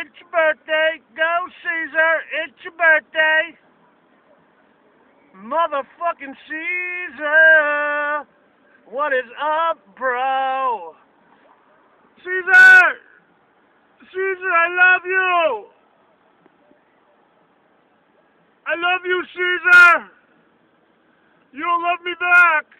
It's your birthday. Go, Caesar. It's your birthday. Motherfucking Caesar. What is up, bro? Caesar! Caesar, I love you! I love you, Caesar! You'll love me back!